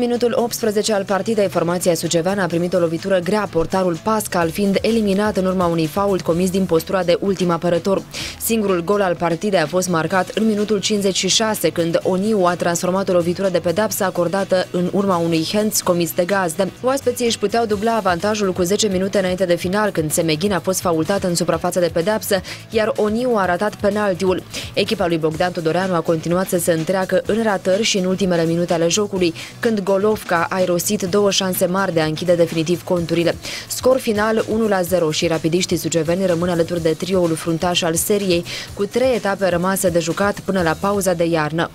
Minutul 18 al partidei, formația suceveană a primit o lovitură grea, portarul Pascal fiind eliminat în urma unui fault comis din postura de ultim apărător. Singurul gol al partidei a fost marcat în minutul 56, când Oniu a transformat o lovitură de pedapsă acordată în urma unui hands comis de gazdă. Oaspeții își puteau dubla avantajul cu 10 minute înainte de final, când Semeghin a fost faultat în suprafață de pedapsă, iar Oniu a ratat penaltiul. Echipa lui Bogdan Todoreanu a continuat să se întreacă în ratări și în ultimele minute ale jocului, când Golovca a irosit două șanse mari de a închide definitiv conturile. Scor final 1-0 și rapidiștii suceveni rămân alături de trioul fruntaș al seriei, cu trei etape rămase de jucat până la pauza de iarnă.